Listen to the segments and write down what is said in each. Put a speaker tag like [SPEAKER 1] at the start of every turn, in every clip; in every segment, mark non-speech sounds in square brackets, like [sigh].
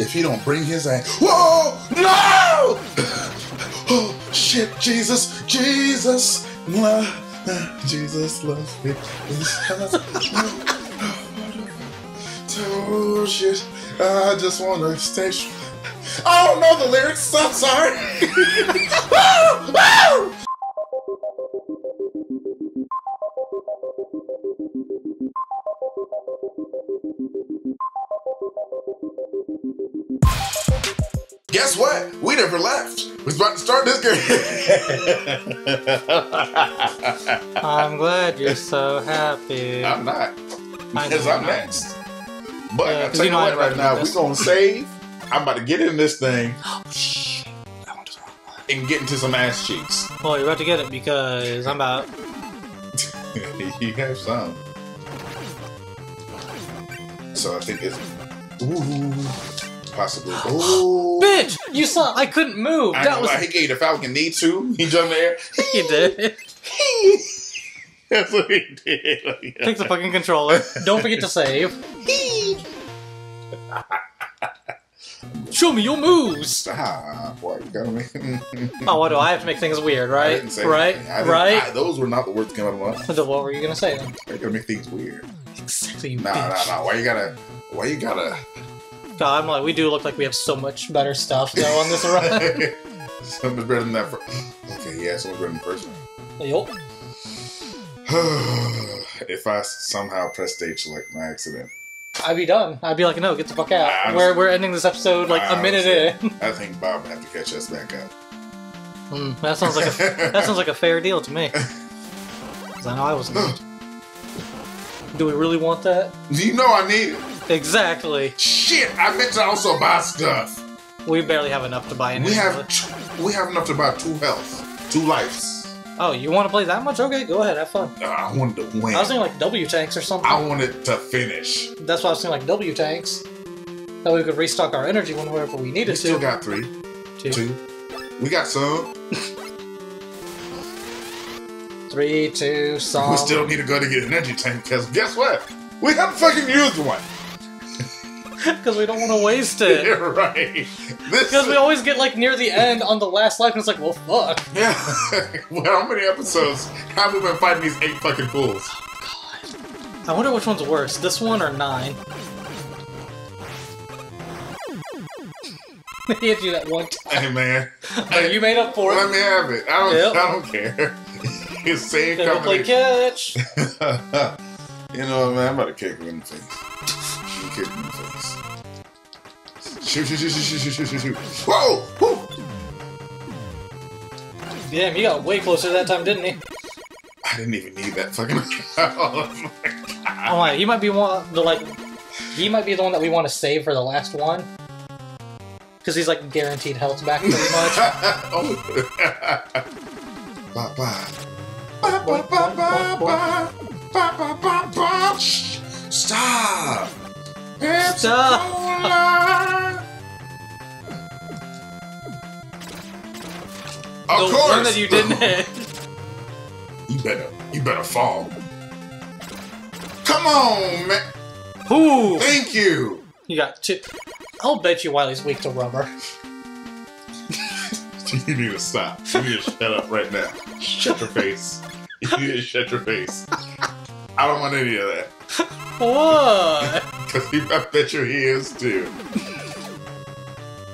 [SPEAKER 1] if he don't bring his ass. Whoa! No! [coughs] Oh, shit, Jesus, Jesus, love, Jesus loves me. Oh, shit. I just want to stay. I don't know the lyrics. I'm sorry. [laughs] Guess what? We never left. We're about to start this game.
[SPEAKER 2] I'm glad you're so happy.
[SPEAKER 1] I'm not.
[SPEAKER 2] I
[SPEAKER 1] Because I'm next. But
[SPEAKER 2] Yeah,
[SPEAKER 1] I'll
[SPEAKER 2] 'cause
[SPEAKER 1] tell
[SPEAKER 2] you
[SPEAKER 1] what, right now, we're going to save. I'm about to get in this thing [gasps] oh,
[SPEAKER 2] Shh. That one doesn't work.
[SPEAKER 1] and get into some ass cheeks.
[SPEAKER 2] Well, you're about to get it because I'm about. [laughs]
[SPEAKER 1] you have some. So I think it's. Ooh. Possibly. [sighs] Ooh.
[SPEAKER 2] Bitch! You saw I couldn't move.
[SPEAKER 1] I
[SPEAKER 2] that was.
[SPEAKER 1] like, he gave the Falcon knee too. He jumped there. [laughs]
[SPEAKER 2] He did. [laughs]
[SPEAKER 1] That's what he did. [laughs]
[SPEAKER 2] Take the fucking controller. Don't forget to save. Show me your moves.
[SPEAKER 1] Stop. Boy, you gotta make.
[SPEAKER 2] Oh, what do I have to make things weird, right? right? Right?
[SPEAKER 1] I- those were not the words that came out of my mouth.
[SPEAKER 2] So what were you gonna say then?
[SPEAKER 1] I gotta make things weird.
[SPEAKER 2] Exactly, you
[SPEAKER 1] Nah, nah,
[SPEAKER 2] bitch.
[SPEAKER 1] nah. Why you gotta? Why you gotta?
[SPEAKER 2] God, I'm like, we do look like we have so much better stuff though on this run. [laughs]
[SPEAKER 1] Something's better than that. For... Okay, yeah, something's better than first
[SPEAKER 2] Yup.
[SPEAKER 1] one. [sighs] if I somehow press stage select my accident,
[SPEAKER 2] I'd be done. I'd be like, no, get the fuck out.
[SPEAKER 1] I-
[SPEAKER 2] we're, we're ending this episode like a minute in. [laughs]
[SPEAKER 1] I think Bob would have to catch us back up.
[SPEAKER 2] Hmm, that sounds like a that sounds like a fair deal to me. [laughs] 'Cause I know I wasn't. Do we really want that?
[SPEAKER 1] Do you know I need it?
[SPEAKER 2] Exactly.
[SPEAKER 1] Shit! I meant to also buy stuff.
[SPEAKER 2] We barely have enough to buy anything.
[SPEAKER 1] We have we have enough to buy two health, two lives.
[SPEAKER 2] Oh, you want to play that much? Okay, go ahead, have fun.
[SPEAKER 1] Uh, I wanted to win.
[SPEAKER 2] I was thinking like W tanks or something.
[SPEAKER 1] I wanted to finish.
[SPEAKER 2] That's why I was thinking like W tanks. That way we could restock our energy whenever we needed to.
[SPEAKER 1] We still
[SPEAKER 2] to.
[SPEAKER 1] got three,
[SPEAKER 2] Two,
[SPEAKER 1] two. We got some.
[SPEAKER 2] three, two, some.
[SPEAKER 1] we still need to go to get an energy tank because guess what? We haven't fucking used one. [laughs] [laughs]
[SPEAKER 2] Because we don't want to waste it.
[SPEAKER 1] You're right.
[SPEAKER 2] Because we always get like near the end on the last life, and it's like, well, fuck.
[SPEAKER 1] yeah. [laughs] well, how many episodes have we been fighting these eight fucking fools?
[SPEAKER 2] I wonder which one's worse, this one or nine. he hit you that one time.
[SPEAKER 1] Hey man,
[SPEAKER 2] But you made up for it.
[SPEAKER 1] let me have it. I don't.
[SPEAKER 2] Yep.
[SPEAKER 1] I don't care. It's same
[SPEAKER 2] we'll play catch.
[SPEAKER 1] you know what, man? I'm about to kick him in the face. You kick in the face. Shoot! Shoot! Shoot! Shoot! Shoot! Shoot! Shoot! Shoot! Whoa! Whoa!
[SPEAKER 2] Damn, he got way closer that time, didn't he?
[SPEAKER 1] I didn't even need that fucking. oh my
[SPEAKER 2] I'm like, he might be one the like, he might be the one that we want to save for the last one. Because he's like guaranteed health back pretty much.
[SPEAKER 1] oh. Bye bye. Shh. Stop. Pensacola. Of
[SPEAKER 2] the
[SPEAKER 1] course.
[SPEAKER 2] one that you didn't [laughs] hit.
[SPEAKER 1] You better. You better fall. Come on, man.
[SPEAKER 2] Ooh,
[SPEAKER 1] Thank you.
[SPEAKER 2] you got two. I'll bet you Wily's weak to rubber. [laughs]
[SPEAKER 1] You need to stop. You need to shut up right now. Shut your face. You need to shut your face. I don't want any of that. [laughs]
[SPEAKER 2] What? [laughs]
[SPEAKER 1] I bet you he is too.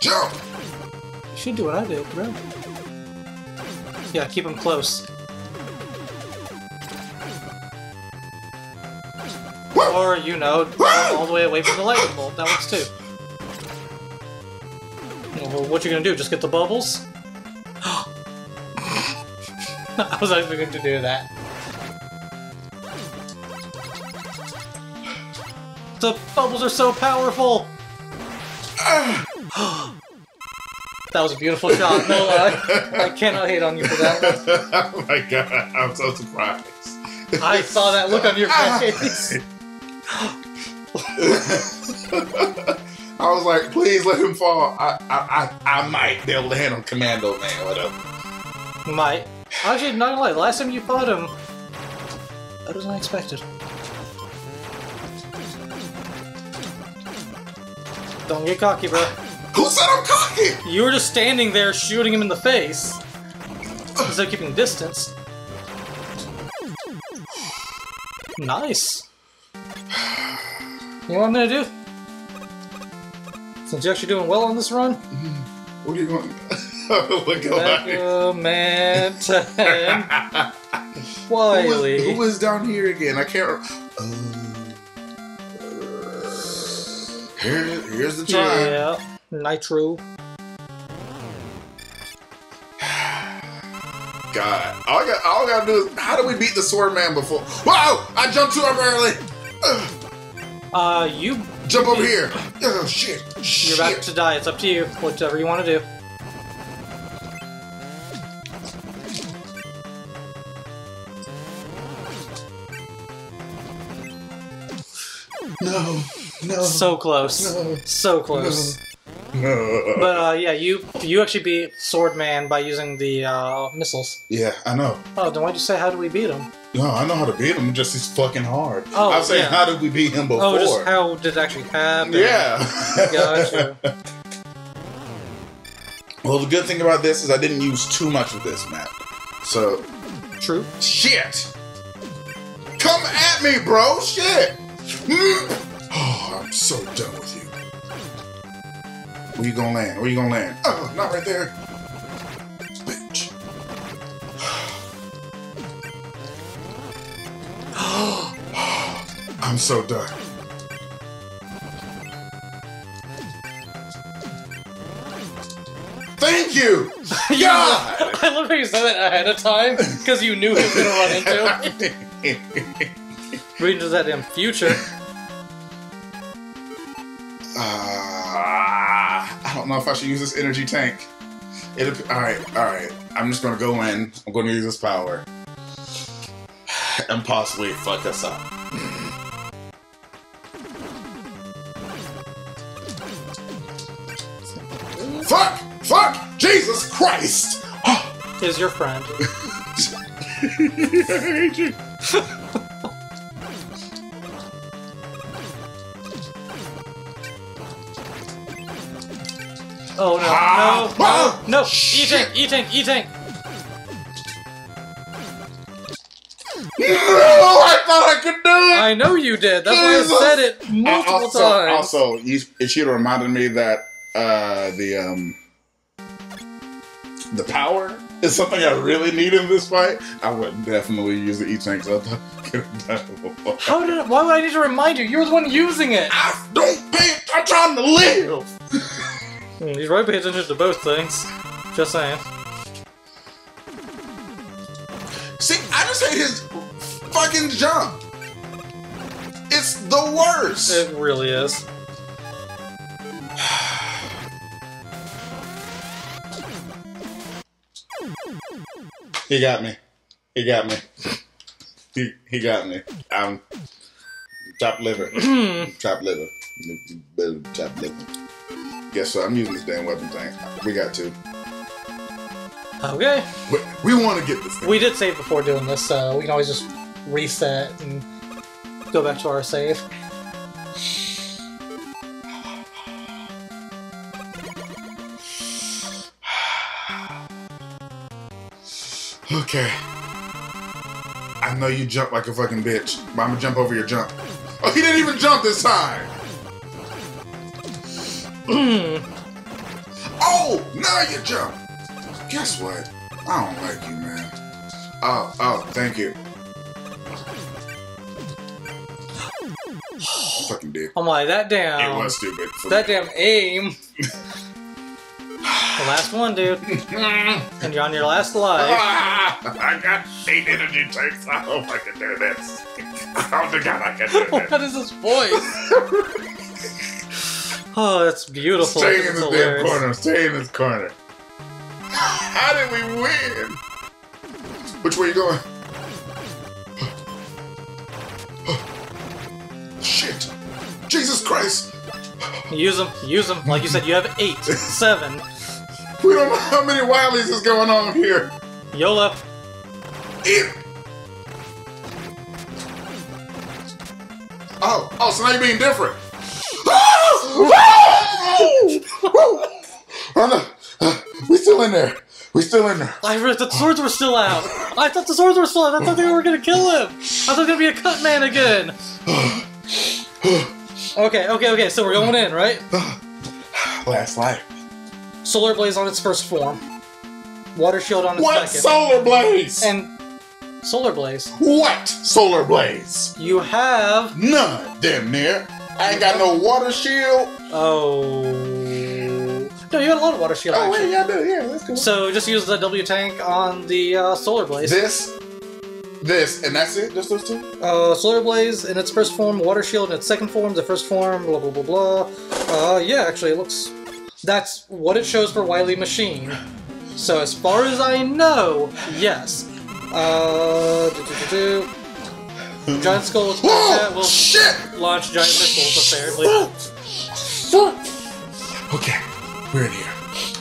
[SPEAKER 1] Jump!
[SPEAKER 2] You should do what I did, bro. Yeah, keep him close. Or, you know, all the way away from the lightning bolt. That works too. Well, what you gonna do? Just get the bubbles? [gasps] I was actually going to do that. The bubbles are so powerful! [gasps] That was a beautiful shot, no lie. I cannot hate on you for that one. [laughs]
[SPEAKER 1] oh my god, I'm so surprised.
[SPEAKER 2] I saw that look on your
[SPEAKER 1] Ah!
[SPEAKER 2] face. [laughs]
[SPEAKER 1] I was like, please let him fall. I, I, I, I might be able to handle Commando Man, whatever.
[SPEAKER 2] Might. Actually, not gonna lie, last time you fought him, that was unexpected. Don't get cocky, bro.
[SPEAKER 1] Who said I'm cocky?
[SPEAKER 2] You were just standing there shooting him in the face. Instead of keeping distance. Nice. You know what I'm gonna do? Since you're actually doing well on this run,
[SPEAKER 1] What are you going? Look at
[SPEAKER 2] 10
[SPEAKER 1] Who
[SPEAKER 2] Wily.
[SPEAKER 1] is, who is down here again? I can't. Uh, here, here's the try.
[SPEAKER 2] Yeah, Nitro. [sighs]
[SPEAKER 1] God, all I got, all I gotta do is, how do we beat the Sword Man before? Whoa! I jumped too early. [sighs]
[SPEAKER 2] Uh, you,
[SPEAKER 1] jump over here. [sighs] Oh shit!
[SPEAKER 2] you're
[SPEAKER 1] Shit!
[SPEAKER 2] about to die. It's up to you. Whatever you want to do.
[SPEAKER 1] No,
[SPEAKER 2] So close.
[SPEAKER 1] no,
[SPEAKER 2] So close.
[SPEAKER 1] no.
[SPEAKER 2] But uh, yeah, you you actually beat Swordman by using the uh, missiles.
[SPEAKER 1] Yeah, I know.
[SPEAKER 2] Oh, then why'd you say how do we beat him?
[SPEAKER 1] No, I know how to beat him. Just he's fucking hard.
[SPEAKER 2] Oh,
[SPEAKER 1] I'm saying,
[SPEAKER 2] yeah.
[SPEAKER 1] how did we beat him before?
[SPEAKER 2] Oh, just how did it actually happen?
[SPEAKER 1] Yeah.
[SPEAKER 2] Gotcha. [laughs]
[SPEAKER 1] well, the good thing about this is I didn't use too much of this map. So,
[SPEAKER 2] True.
[SPEAKER 1] shit. Come at me, bro. Shit. Oh, I'm so done with you. Where you gonna land? Where you gonna land? Oh, not right there. Bitch. [gasps] I'm so done. Thank you! [laughs] God!
[SPEAKER 2] I love how you said that ahead of time because you knew he was gonna run into it. Read into that damn future.
[SPEAKER 1] Don't know if I should use this energy tank. It, all right, all right. I'm just gonna go in. I'm gonna use this power [sighs] and possibly fuck us up. fuck! Fuck! Jesus Christ! [gasps]
[SPEAKER 2] Is your friend. [laughs]
[SPEAKER 1] I hate you. [laughs]
[SPEAKER 2] Oh no!
[SPEAKER 1] Ah!
[SPEAKER 2] No!
[SPEAKER 1] Ah!
[SPEAKER 2] No! No!
[SPEAKER 1] Shit!
[SPEAKER 2] E-tank! E-tank! E-tank!
[SPEAKER 1] No, I thought I could do it.
[SPEAKER 2] I know you did. That's why I said it multiple
[SPEAKER 1] also,
[SPEAKER 2] times.
[SPEAKER 1] Also, you, it should have reminded me that uh, the um, the power is something I really need in this fight. I would definitely use the E tank. So I thought I could have done it before.
[SPEAKER 2] How did? Why would I need to remind you? You were the one using it.
[SPEAKER 1] I don't pay. I'm trying to live.
[SPEAKER 2] Hmm, he's right paying attention to both things. Just saying.
[SPEAKER 1] See, I just hate his fucking jump. It's the worst.
[SPEAKER 2] It really is.
[SPEAKER 1] He got me. He got me. He he got me. I'm chopped liver. [clears throat] chopped liver. Chopped liver. Guess so. I'm using this damn weapon thing. We got to.
[SPEAKER 2] Okay.
[SPEAKER 1] We, we want to get this thing.
[SPEAKER 2] We did save before doing this, so we can always just reset and go back to our save. [sighs]
[SPEAKER 1] Okay. I know you jump like a fucking bitch, but I'm gonna jump over your jump. Oh, he didn't even jump this time. [clears throat] oh, now you jump. Guess what? I don't like you, man. Oh, oh, thank you. [sighs] fucking did.
[SPEAKER 2] I'm like that damn.
[SPEAKER 1] it was stupid.
[SPEAKER 2] That
[SPEAKER 1] me.
[SPEAKER 2] damn aim. [laughs] the last one, dude. And you're on your last life.
[SPEAKER 1] Ah, [laughs] I got eight energy tanks. I hope I can do this. [laughs] Oh my god, I can do this.
[SPEAKER 2] what is this voice? [laughs] oh, that's beautiful.
[SPEAKER 1] Stay in this damn corner. Stay in this corner. How did we win? Which way you going? [gasps] Shit! Jesus Christ!
[SPEAKER 2] Use them. Use them. Like you said, you have eight, [laughs] seven.
[SPEAKER 1] We don't know how many Wilys is going on here.
[SPEAKER 2] YOLO.
[SPEAKER 1] Eat. Oh, oh, so now you're being different. Oh, Oh, no. Uh, we still in there. We still in there.
[SPEAKER 2] I thought the swords were still out. I thought the swords were still out. I thought they were gonna kill him. I thought it was gonna be a cut man again. Okay, okay, okay. So we're going in, right? [sighs]
[SPEAKER 1] Last life.
[SPEAKER 2] Solar Blaze on its first form. Water Shield on its
[SPEAKER 1] What
[SPEAKER 2] second.
[SPEAKER 1] solar blaze?
[SPEAKER 2] and Solar Blaze.
[SPEAKER 1] what solar blaze?
[SPEAKER 2] You have.
[SPEAKER 1] None, damn near. I ain't got no water shield.
[SPEAKER 2] Oh. No, you got a lot of Water Shield
[SPEAKER 1] Oh,
[SPEAKER 2] action.
[SPEAKER 1] wait, yeah, I do. Yeah, that's cool.
[SPEAKER 2] So just use the W tank on the uh, Solar Blaze.
[SPEAKER 1] this, this, and that's it? Just those two?
[SPEAKER 2] Uh, Solar Blaze in its first form, Water Shield in its second form, the first form, blah blah blah blah. Uh, yeah, actually, it looks. That's what it shows for Wily Machine. So as far as I know, yes. Uh, do, do, do. Giant Skull will
[SPEAKER 1] shit!
[SPEAKER 2] launch giant missiles, apparently.
[SPEAKER 1] Okay, we're in here.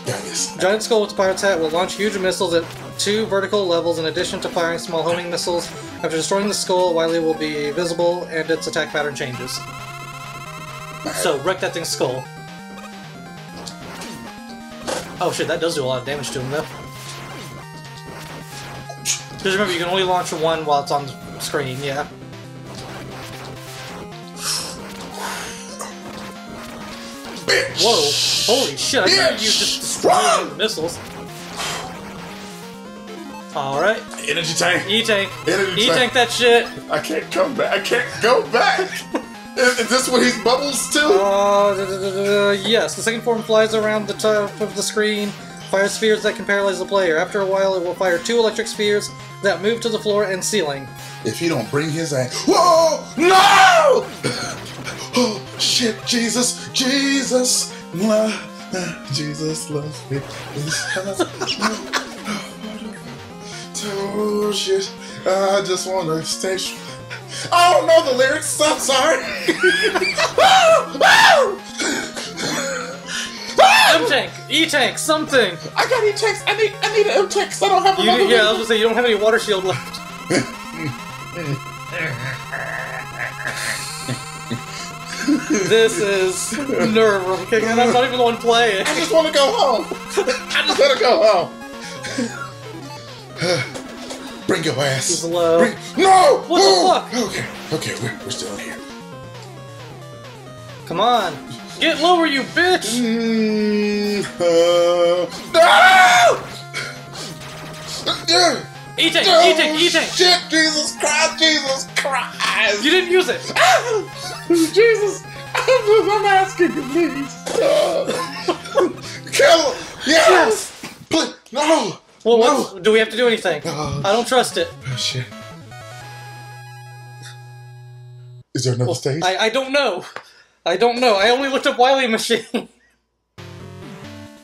[SPEAKER 1] Got this.
[SPEAKER 2] Giant Skull with Pirate's Hat will launch huge missiles at two vertical levels in addition to firing small homing missiles. After destroying the skull, Wily will be visible and its attack pattern changes. So, wreck that thing's skull. Oh shit, that does do a lot of damage to him though. Just remember, you can only launch one while it's on the screen, yeah.
[SPEAKER 1] Bitch!
[SPEAKER 2] Whoa, holy shit, I thought you just destroyed missiles. Alright,
[SPEAKER 1] Energy tank.
[SPEAKER 2] E-Tank.
[SPEAKER 1] Energy
[SPEAKER 2] E-Tank that shit.
[SPEAKER 1] I can't come back. I can't go back. [laughs] is, is this what he's bubbles too?
[SPEAKER 2] Uh, da, da, da, da, yes, the second form flies around the top of the screen, fires spheres that can paralyze the player. After a while, it will fire two electric spheres that move to the floor and ceiling.
[SPEAKER 1] if he don't bring his ass. Whoa! No! Oh, [gasps] shit, Jesus, Jesus, uh, love, Jesus loves me. Oh, [laughs] shit. I just want to stay. I don't know the lyrics. I'm sorry. [laughs]
[SPEAKER 2] E-Tank! Something!
[SPEAKER 1] I got E-tanks! I need, I need an M-Tank. I don't have
[SPEAKER 2] You,
[SPEAKER 1] another
[SPEAKER 2] yeah, I was gonna say, you don't have any water shield left. [laughs] this is nerve wracking, and I'm not even the one playing.
[SPEAKER 1] I just want to go home. [laughs] I just want to go home. [sighs] Bring your ass. Bring- no!
[SPEAKER 2] What the fuck?
[SPEAKER 1] Okay, okay, we're, we're still here.
[SPEAKER 2] Come on. Get lower, you bitch!
[SPEAKER 1] Mm, uh, no! Yeah.
[SPEAKER 2] E-Tank!
[SPEAKER 1] Oh,
[SPEAKER 2] E-Tank! E-Tank!
[SPEAKER 1] Shit, Jesus Christ, Jesus Christ!
[SPEAKER 2] You didn't use it! [laughs]
[SPEAKER 1] Jesus, I'm, asking you, please. Kill him! Yes!
[SPEAKER 2] Yes!
[SPEAKER 1] Please, no!
[SPEAKER 2] Well,
[SPEAKER 1] no!
[SPEAKER 2] do we have to do anything?
[SPEAKER 1] No.
[SPEAKER 2] I don't trust it.
[SPEAKER 1] Oh, shit. Is there another stage?
[SPEAKER 2] I, I don't know. I don't know. I only looked up Wily Machine. [laughs]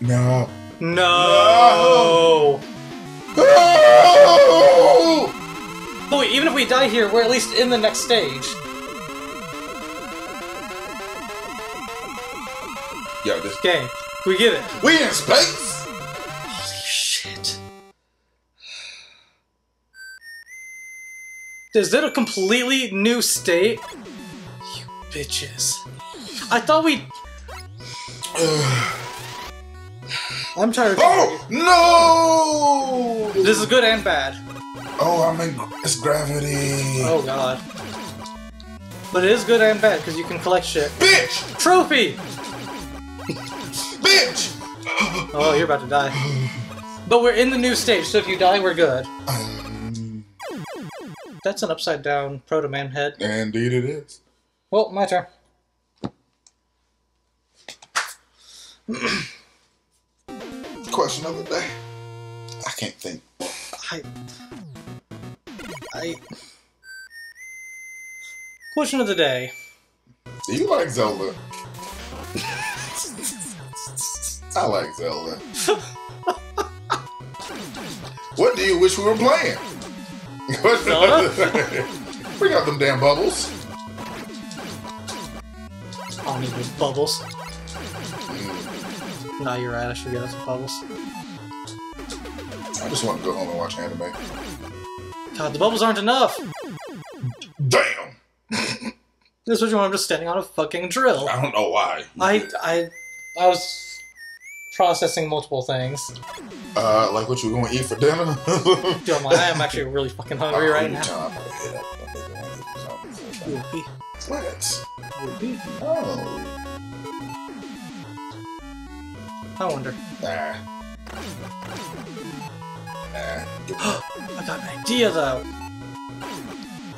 [SPEAKER 1] No.
[SPEAKER 2] no.
[SPEAKER 1] Oh!
[SPEAKER 2] But wait, even if we die here, we're at least in the next stage.
[SPEAKER 1] Yo, this.
[SPEAKER 2] Okay, we get it.
[SPEAKER 1] We in space?
[SPEAKER 2] Holy shit. Is that a completely new state? You bitches. I thought we. [sighs] I'm tired. of
[SPEAKER 1] Oh no!
[SPEAKER 2] This is good and bad.
[SPEAKER 1] Oh, I'm in. It's gravity.
[SPEAKER 2] Oh god. But it is good and bad because you can collect shit.
[SPEAKER 1] Bitch!
[SPEAKER 2] Trophy!
[SPEAKER 1] Bitch!
[SPEAKER 2] Oh, you're about to die. But we're in the new stage, so if you die, we're good.
[SPEAKER 1] Um,
[SPEAKER 2] That's an upside down Proto Man head.
[SPEAKER 1] indeed, it is.
[SPEAKER 2] Well, my turn. [clears throat]
[SPEAKER 1] Question of the day. I can't think.
[SPEAKER 2] I. I. Question of the day.
[SPEAKER 1] Do you like Zelda? I like Zelda. what do you wish we were playing?
[SPEAKER 2] Zelda? [laughs]
[SPEAKER 1] Bring out them damn bubbles.
[SPEAKER 2] I don't need those bubbles. Nah, you're right. I should get us some bubbles.
[SPEAKER 1] I just want to go home and watch anime.
[SPEAKER 2] God, the bubbles aren't enough.
[SPEAKER 1] Damn! [laughs]
[SPEAKER 2] This is when I'm just standing on a fucking drill.
[SPEAKER 1] I don't know why.
[SPEAKER 2] I, I, I was processing multiple things.
[SPEAKER 1] Uh, like what you gonna eat for dinner? [laughs]
[SPEAKER 2] Dude, I'm like, I am actually [laughs] really fucking hungry right now.
[SPEAKER 1] I'm gonna hit up.
[SPEAKER 2] I wonder.
[SPEAKER 1] Nah.
[SPEAKER 2] I got an idea though.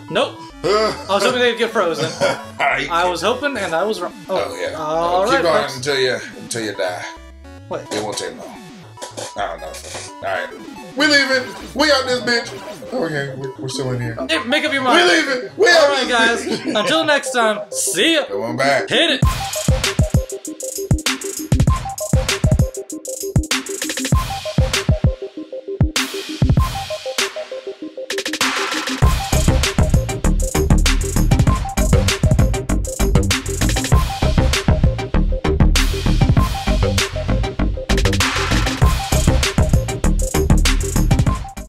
[SPEAKER 2] Nope. [sighs]
[SPEAKER 1] I
[SPEAKER 2] was hoping they'd get frozen. [laughs] I was hoping, and I was wrong.
[SPEAKER 1] Oh, oh yeah.
[SPEAKER 2] All
[SPEAKER 1] Keep
[SPEAKER 2] right,
[SPEAKER 1] going
[SPEAKER 2] folks.
[SPEAKER 1] until you until you die.
[SPEAKER 2] What?
[SPEAKER 1] It won't take long. I don't know. All right. We leaving. We out this bitch. Oh, okay, we're, we're still in here.
[SPEAKER 2] Make up your mind.
[SPEAKER 1] We leaving. We
[SPEAKER 2] All
[SPEAKER 1] out
[SPEAKER 2] right,
[SPEAKER 1] this
[SPEAKER 2] guys. Until next time. See ya.
[SPEAKER 1] On back.
[SPEAKER 2] Hit it.